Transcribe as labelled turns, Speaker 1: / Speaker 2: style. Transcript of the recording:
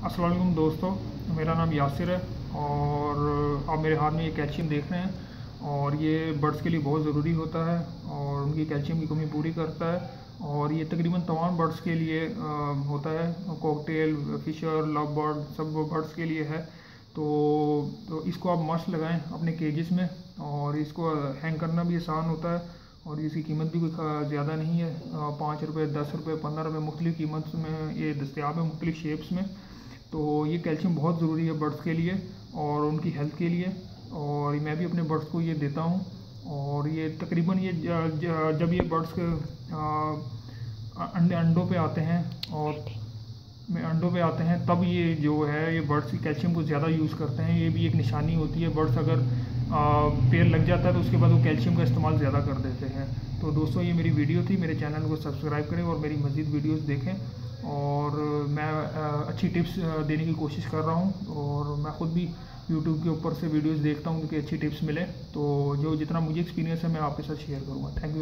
Speaker 1: असलम दोस्तों, मेरा नाम यासिर है और आप मेरे हाथ में ये कैल्शियम देख रहे हैं और ये बर्ड्स के लिए बहुत ज़रूरी होता है और उनकी कैल्शियम की कमी पूरी करता है और ये तकरीबन तमाम बर्ड्स के लिए होता है। कॉकटेल, फिशर, लव बर्ड, सब बर्ड्स के लिए है। तो तो इसको आप मस्त लगाएँ अपने केजेस में और इसको हैंग करना भी आसान होता है और इसकी कीमत भी कोई ज़्यादा नहीं है। पाँच रुपये दस रुपये पंद्रह रुपये मुख्तलिफ़ कीमत में, ये दस्तियाब है मुख्तलिफ़ शेप्स में। तो ये कैल्शियम बहुत ज़रूरी है बर्ड्स के लिए और उनकी हेल्थ के लिए और मैं भी अपने बर्ड्स को ये देता हूँ और ये तकरीबन ये जब ये बर्ड्स अंडे, अंडों पे आते हैं और में अंडों पे आते हैं तब ये जो है, ये बर्ड्स कैल्शियम को ज़्यादा यूज़ करते हैं। ये भी एक निशानी होती है। बर्ड्स अगर पेड़ लग जाता है तो उसके बाद वो कैल्शियम का इस्तेमाल ज़्यादा कर देते हैं। तो दोस्तों, ये मेरी वीडियो थी। मेरे चैनल को सब्सक्राइब करें और मेरी मज़ीद वीडियोज़ देखें और अच्छी टिप्स देने की कोशिश कर रहा हूँ और मैं ख़ुद भी यूट्यूब के ऊपर से वीडियोज़ देखता हूँ क्योंकि अच्छी टिप्स मिले। तो जो जितना मुझे एक्सपीरियंस है, मैं आपके साथ शेयर करूँगा। Thank you